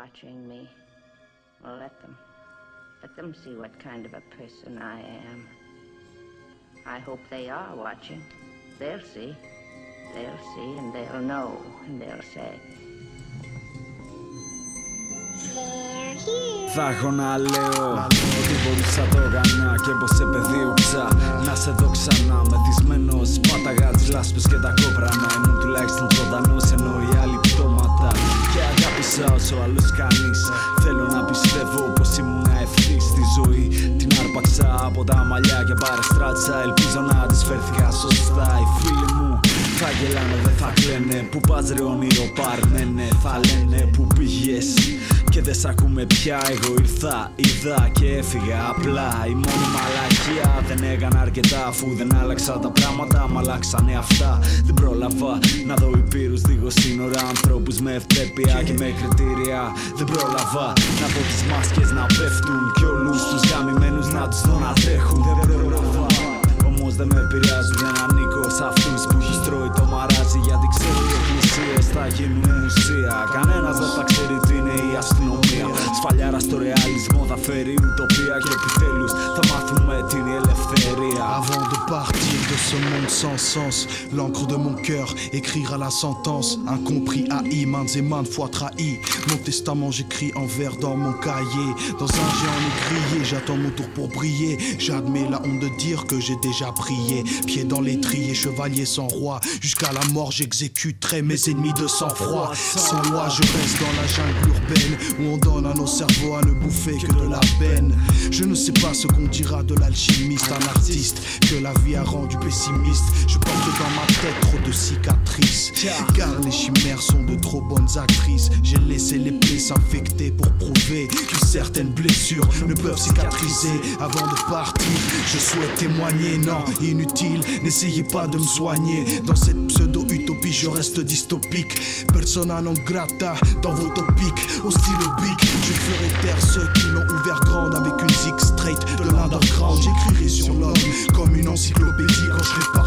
watching me. Well, let them. Let them see what kind of a person I am. I hope they are watching. They'll see. They'll see and they'll know and they'll say. Θα έχω να λέω ότι μπορούσα το έκανα και πως σε παιδίωξα Να σε δω ξανά μεθυσμένος Πάταγα τις λάσπες και τα κόπρανα παρεστράτησα Ελπίζω να τις φέρθηκα σωστά. Οι φίλοι μου θα γελάνε, δεν θα κλαίνε. Που πας ρε όνειρο πάρνενε Θα λένε που πήγες. Και δεν σ' ακούμε πια Εγώ ήρθα, είδα και έφυγα απλά. Η μόνη μαλακία δεν έκανα αρκετά. Αφού δεν άλλαξα τα πράγματα Μ' αλλάξανε αυτά. Δεν πρόλαβα να δω υπήρους δίχως σύνορα. Ανθρώπους με ευπρέπεια και με κριτήρια. Δεν πρόλαβα να δω τις μάσκες να πέφτουν. Κι όλους τους γαμημένους να τους δω να τρέχουν οι εκκλησίες θα γίνουν μουσεία. Κανένας δεν θα ξέρει τι είναι η αστυνομία. Σφαλιάρα στο ρεαλισμό θα φέρει ουτοπία Και επιτέλους θα μάθουμε ce monde sans sens, l'encre de mon cœur écrira la sentence. Incompris, haï, maintes et maintes fois trahi. Mon testament j'écris en vers dans mon cahier. Dans un géant écrié, j'attends mon tour pour briller. J'admets la honte de dire que j'ai déjà prié. Pied dans l'étrier, chevalier sans roi. Jusqu'à la mort, j'exécuterai mes ennemis de sang-froid. Sans loi, je reste dans la jungle urbaine où on donne à nos cerveaux à ne bouffer que de la peine. Je ne sais pas ce qu'on dira de l'alchimiste, un artiste que la vie a rendu pessimiste. Je porte dans ma tête trop de cicatrices. Car les chimères sont de trop bonnes actrices. J'ai laissé les plaies s'infecter pour prouver que certaines blessures ne peuvent cicatriser. Avant de partir, je souhaite témoigner. Non, inutile, n'essayez pas de me soigner. Dans cette pseudo-utopie, je reste dystopique. Persona non grata dans vos topiques. Au stylo bic, je ferai taire ceux qui l'ont encyclopédie quand je